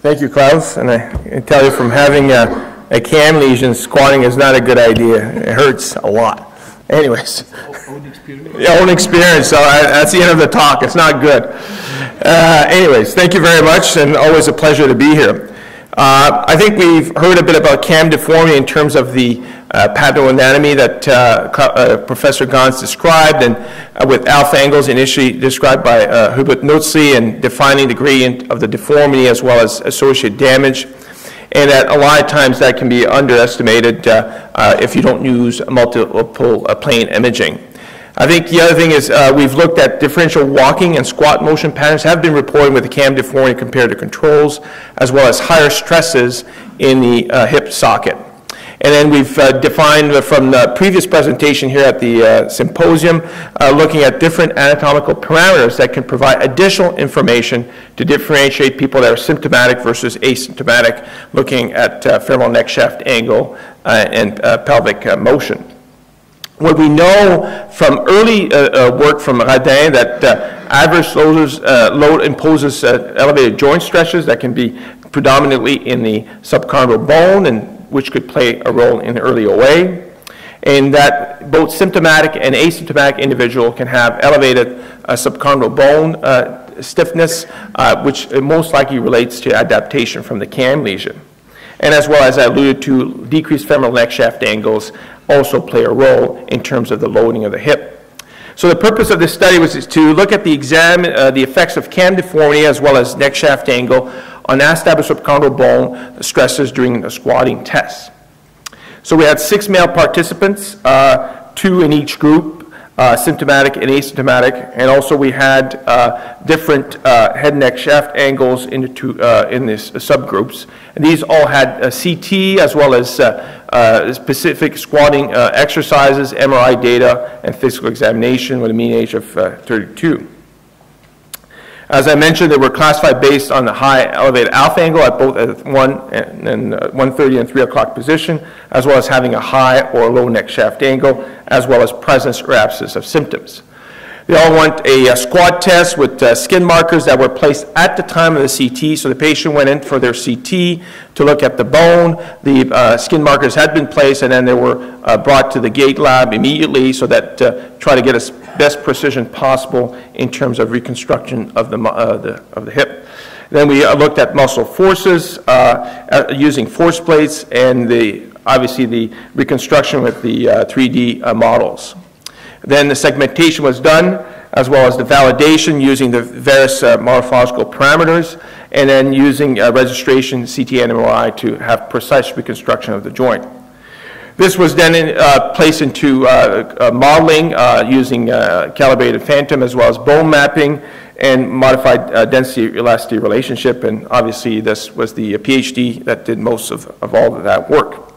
Thank you, Klaus. And I can tell you from having a, a cam lesion, squatting is not a good idea. It hurts a lot. Anyways. Own experience? Yeah, own experience. So I, that's the end of the talk. It's not good. Uh, anyways, thank you very much, and always a pleasure to be here. Uh, I think we've heard a bit about cam deformity in terms of the uh, pathoanatomy that uh, uh, Professor Ganz described, and uh, with alpha angles initially described by uh, Hubert Nötzli, and defining the gradient of the deformity as well as associated damage. And that a lot of times that can be underestimated if you don't use multiple plane imaging. I think the other thing is uh, we've looked at differential walking and squat motion patterns have been reported with the cam deformity compared to controls, as well as higher stresses in the uh, hip socket. And then we've uh, defined from the previous presentation here at the uh, symposium, uh, looking at different anatomical parameters that can provide additional information to differentiate people that are symptomatic versus asymptomatic, looking at uh, femoral neck shaft angle uh, and uh, pelvic motion. What we know from early work from Radin that adverse loads, load imposes elevated joint stresses that can be predominantly in the subchondral bone and which could play a role in early OA, and that both symptomatic and asymptomatic individual can have elevated uh, subchondral bone uh, stiffness, uh, which most likely relates to adaptation from the CAM lesion. And as well as I alluded to, decreased femoral neck shaft angles also play a role in terms of the loading of the hip. So the purpose of this study was to look at the exam, uh, the effects of cam deformity as well as neck shaft angle on established subchondral bone stresses during the squatting test. So we had six male participants, uh, two in each group, uh, symptomatic and asymptomatic, and also we had uh, different uh, head, neck, shaft angles in, two, uh, in these subgroups. And these all had CT as well as uh, specific squatting exercises, MRI data, and physical examination with a mean age of 32. As I mentioned, they were classified based on the high elevated alpha angle at both at 1 and, uh, 130 and 3 o'clock position, as well as having a high or low neck shaft angle, as well as presence or absence of symptoms. They all went a, a squat test with uh, skin markers that were placed at the time of the CT. So the patient went in for their CT to look at the bone. The uh, skin markers had been placed, and then they were uh, brought to the gait lab immediately so that uh, try to get as best precision possible in terms of reconstruction of the, uh, the of the hip. Then we uh, looked at muscle forces using force plates and the obviously the reconstruction with the 3D models. Then the segmentation was done, as well as the validation using the various uh, morphological parameters, and then using uh, registration CT and MRI to have precise reconstruction of the joint. This was then uh, placed into uh, uh, modeling uh, using calibrated phantom as well as bone mapping and modified density elasticity relationship. And obviously, this was the PhD that did most of, of all of that work.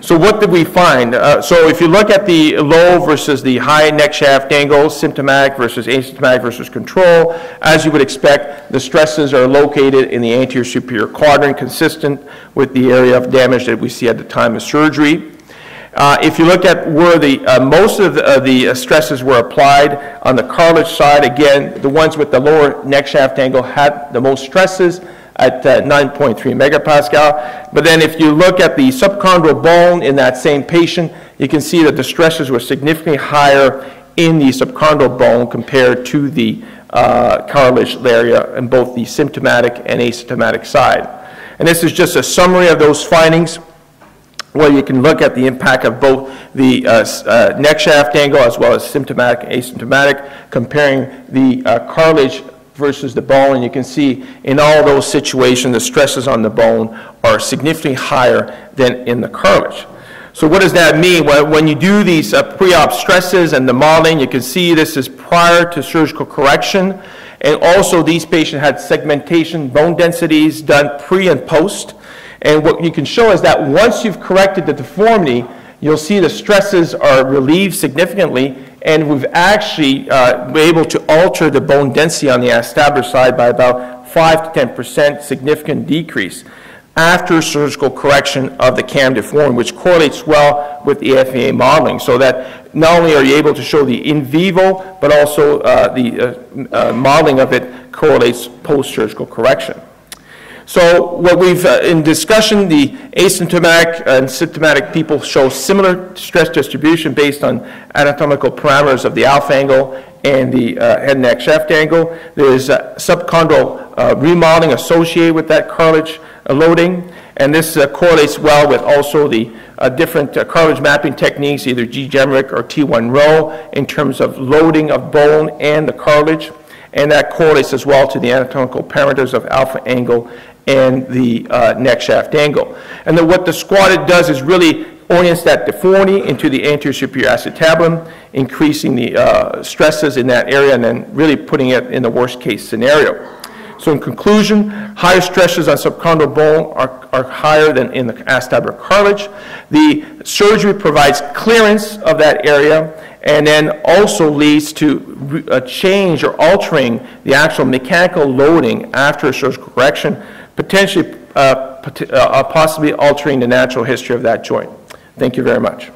So what did we find? Uh, so if you look at the low versus the high neck shaft angle, symptomatic versus asymptomatic versus control, as you would expect, the stresses are located in the anterior superior quadrant, consistent with the area of damage that we see at the time of surgery. Uh, if you look at where the uh, most of the, uh, the, stresses were applied on the cartilage side, again, the ones with the lower neck shaft angle had the most stresses at uh, 9.3 megapascal. But then if you look at the subchondral bone in that same patient, you can see that the stresses were significantly higher in the subchondral bone compared to the uh, cartilage area in both the symptomatic and asymptomatic side. And this is just a summary of those findings where you can look at the impact of both the uh, uh, neck shaft angle as well as symptomatic and asymptomatic, comparing the uh, cartilage versus the bone. And you can see in all those situations, the stresses on the bone are significantly higher than in the cartilage. So what does that mean? Well, when you do these uh, pre-op stresses and the modeling, you can see this is prior to surgical correction. And also these patients had segmentation bone densities done pre and post. And what you can show is that once you've corrected the deformity, you'll see the stresses are relieved significantly and we've actually uh, been able to alter the bone density on the established side by about 5 to 10% significant decrease after surgical correction of the cam deformity, which correlates well with the FEA modeling, so that not only are you able to show the in vivo, but also uh, the uh, uh, modeling of it correlates post-surgical correction. So what we've, uh, in discussion, the asymptomatic and symptomatic people show similar stress distribution based on anatomical parameters of the alpha angle and the uh, head neck shaft angle. There's uh, subchondral uh, remodeling associated with that cartilage uh, loading, and this uh, correlates well with also the different cartilage mapping techniques, either dGEMRIC or T1 rho, in terms of loading of bone and the cartilage, and that correlates as well to the anatomical parameters of alpha angle and the uh, neck shaft angle. And then what the squatted does is really orients that deformity into the anterior superior acetabulum, increasing the uh, stresses in that area and then really putting it in the worst case scenario. So in conclusion, higher stresses on subchondral bone are, are higher than in the acetabular cartilage. The surgery provides clearance of that area and then also leads to a change or altering the actual mechanical loading after a surgical correction, potentially, uh, pot- uh, possibly altering the natural history of that joint. Thank you very much.